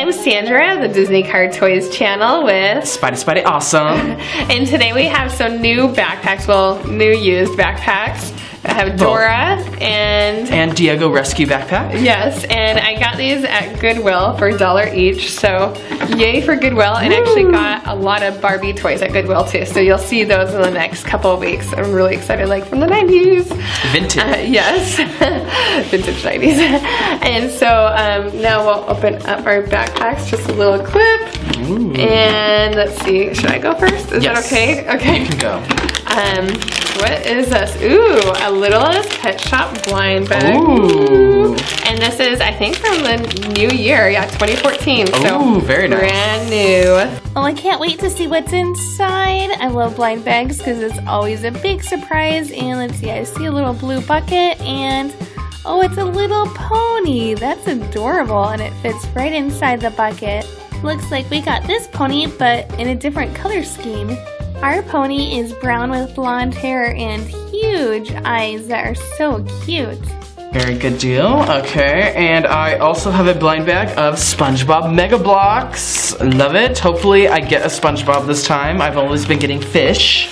am Sandra, the Disney Car Toys channel with Spidey Spidey Awesome. and today we have some new backpacks, well, new used backpacks. I have Dora and and Diego Rescue Backpack. Yes, and I got these at Goodwill for a dollar each, so yay for Goodwill. And actually got a lot of Barbie toys at Goodwill too, so you'll see those in the next couple of weeks. I'm really excited, like from the 90s. Vintage. Uh, yes, vintage 90s. And so um, now we'll open up our backpacks, just a little clip. Ooh. And let's see, should I go first? Is Yes. that okay? Okay. You can go. Um, what is this? Ooh, a Littlest Pet Shop blind bag. Ooh. And this is, I think, from the new year. Yeah, 2014. so very nice. Brand new. Oh, I can't wait to see what's inside. I love blind bags because it's always a big surprise. And let's see, I see a little blue bucket and oh, it's a little pony. That's adorable and it fits right inside the bucket. Looks like we got this pony, but in a different color scheme. Our pony is brown with blonde hair and huge eyes that are so cute. Very good deal. Okay, and I also have a blind bag of SpongeBob Mega Bloks. Love it. Hopefully, I get a SpongeBob this time. I've always been getting fish,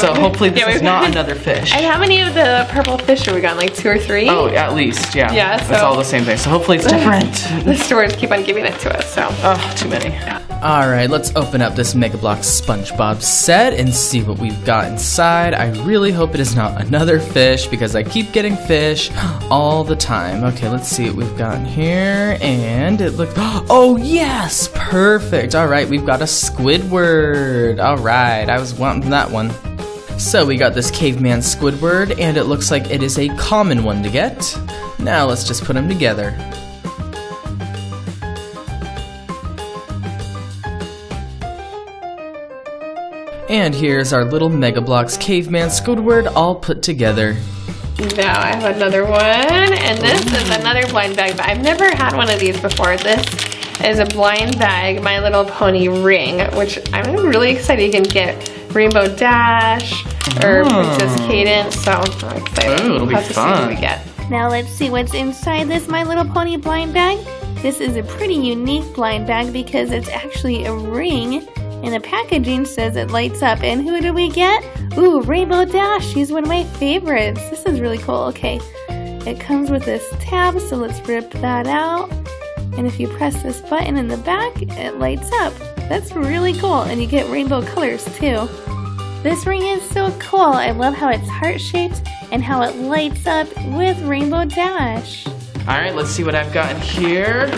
so hopefully this Yeah, is not another fish. And how many of the purple fish have we gotten? Like two or three? Oh, at least, yeah. Yeah, It's all the same thing. So hopefully it's different. The stores keep on giving it to us, so. oh, too many. Alright, let's open up this Mega Bloks SpongeBob set and see what we've got inside. I really hope it is not another fish because I keep getting fish all the time. Okay, let's see what we've got here. And it looks. Oh, yes! Perfect! Alright, we've got a Squidward. Alright, I was wanting that one. So we got this caveman Squidward, and it looks like it is a common one to get. Now let's just put them together. And here's our little Mega Bloks caveman Squidward all put together. Now I have another one, and this is another blind bag, but I've never had one of these before. This is a blind bag, My Little Pony ring, which I'm really excited you can get Rainbow Dash or Oh. Princess Cadance, so I'm excited. Ooh, it'll be We'll to see fun. what we get. Now let's see what's inside this My Little Pony blind bag. This is a pretty unique blind bag because it's actually a ring and the packaging says it lights up. And who do we get? Ooh, Rainbow Dash. She's one of my favorites. This is really cool. Okay, it comes with this tab, so let's rip that out. And if you press this button in the back, it lights up. That's really cool. And you get rainbow colors too. This ring is so cool. I love how it's heart shaped and how it lights up with Rainbow Dash. All right, let's see what I've got in here.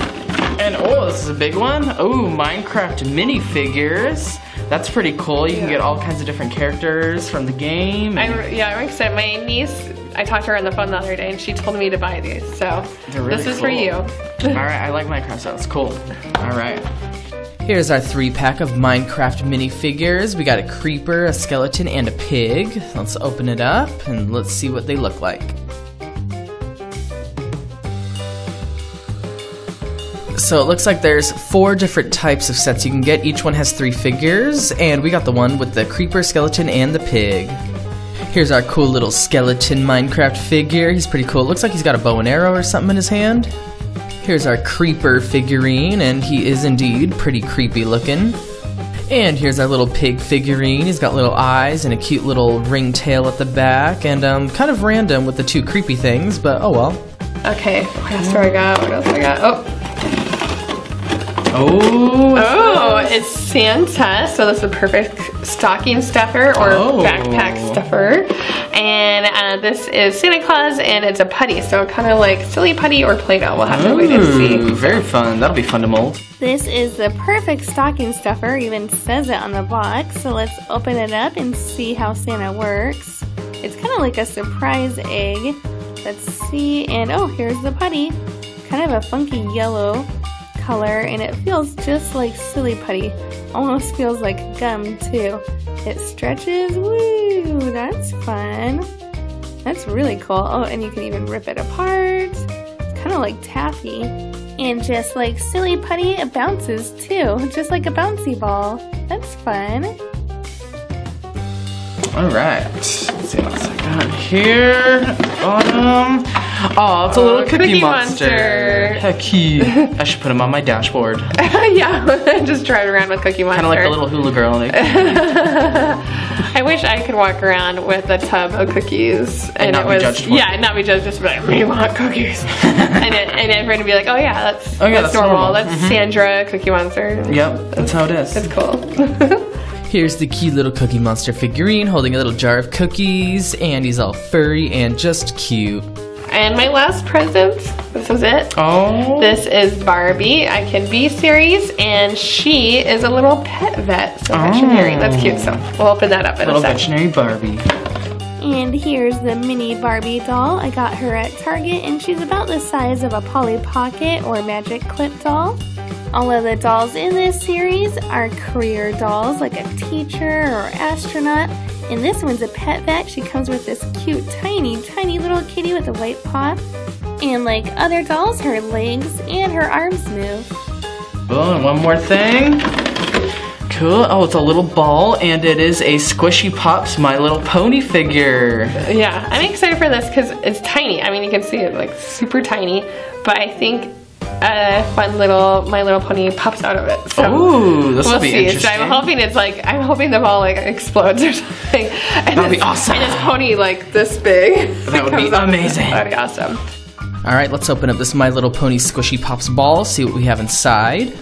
And oh, this is a big one. Oh, Minecraft minifigures. That's pretty cool. You can get all kinds of different characters from the game. I, yeah, I'm excited. My niece, I talked to her on the phone the other day, and she told me to buy these, so really this is for you. all right, I like Minecraft, so it's cool. All right. Here's our three pack of Minecraft minifigures. We got a creeper, a skeleton, and a pig. Let's open it up and let's see what they look like. So it looks like there's four different types of sets you can get. Each one has three figures, and we got the one with the creeper, skeleton, and the pig. Here's our cool little skeleton Minecraft figure. He's pretty cool. Looks like he's got a bow and arrow or something in his hand. Here's our creeper figurine, and he is indeed pretty creepy looking. And here's our little pig figurine. He's got little eyes and a cute little ring tail at the back, and um, kind of random with the two creepy things, but oh well. Okay, what else do I got? What else do I got? Oh, Oh. Oh, it's Santa. So this is a perfect stocking stuffer or Oh. backpack stuffer. And uh, this is Santa Claus and it's a putty. So kind of like silly putty or Play-Doh. We'll have to wait and see. Very fun. That'll be fun to mold. This is the perfect stocking stuffer, even says it on the box. So let's open it up and see how Santa works. It's kind of like a surprise egg. Let's see. And oh, here's the putty. Kind of a funky yellow color, and it feels just like silly putty. Almost feels like gum, too. It stretches. Woo! That's fun. That's really cool. Oh, and you can even rip it apart. It's kind of like taffy. And just like silly putty, it bounces too, just like a bouncy ball. That's fun. All right. Let's see what I got here. Bottom. Oh, it's a little cookie, Cookie monster. Monster. Hecky. I should put him on my dashboard. yeah, just driving around with Cookie Monster. Kind of like the little hula girl. Like, I wish I could walk around with a tub of cookies and, not it be was judged for it. yeah, and not be judged. Just be like, we want cookies, and it, and everyone would be like, oh yeah, that's Oh, yeah, that's, that's normal. normal. That's mm-hmm. Sandra Cookie Monster. yep, that's how it is. It's cool. Here's the cute little Cookie Monster figurine holding a little jar of cookies, and he's all furry and just cute. And my last present. This was it. Oh. This is Barbie, I Can Be series, and she is a little pet vet, so veterinary. That's cute. So we'll open that up in Little a sec. veterinary Barbie. And here's the mini Barbie doll. I got her at Target and she's about the size of a Polly Pocket or Magic Clip doll. All of the dolls in this series are career dolls like a teacher or astronaut. And this one's a pet vet. She comes with this cute, tiny, tiny little kitty with a white paw. And like other dolls, her legs and her arms move. Oh, and one more thing. Cool. Oh, it's a little ball, and it is a Squishy Pops My Little Pony figure. Yeah, I'm excited for this because it's tiny. I mean, you can see it like super tiny, but I think a fun little My Little Pony pops out of it. So Ooh, this we'll will be see. So interesting. I'm hoping it's like I'm hoping the ball like explodes or something. And That'd be awesome. And this pony like this big. That would be amazing. That'd be awesome. All right, let's open up this My Little Pony Squishy Pops ball, see what we have inside.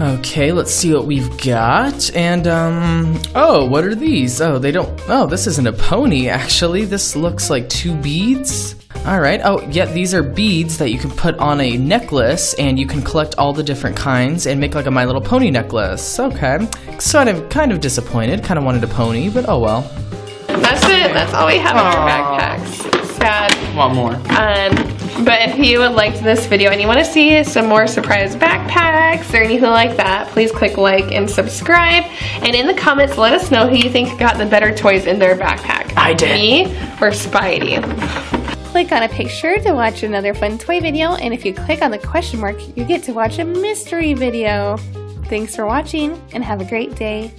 Okay, let's see what we've got. And, um, oh, what are these? Oh, they don't, oh, this isn't a pony, actually. This looks like two beads. All right, oh, yeah, these are beads that you can put on a necklace, and you can collect all the different kinds and make like a My Little Pony necklace. Okay, sort of, kind of disappointed. Kind of wanted a pony, but oh well. That's it. That's all we have in our backpacks. Sad. Want more? Um, but if you liked this video and you want to see some more surprise backpacks or anything like that, please click like and subscribe. And in the comments, let us know who you think got the better toys in their backpack. I did. Me or Spidey. Click on a picture to watch another fun toy video, and if you click on the question mark, you get to watch a mystery video. Thanks for watching, and have a great day.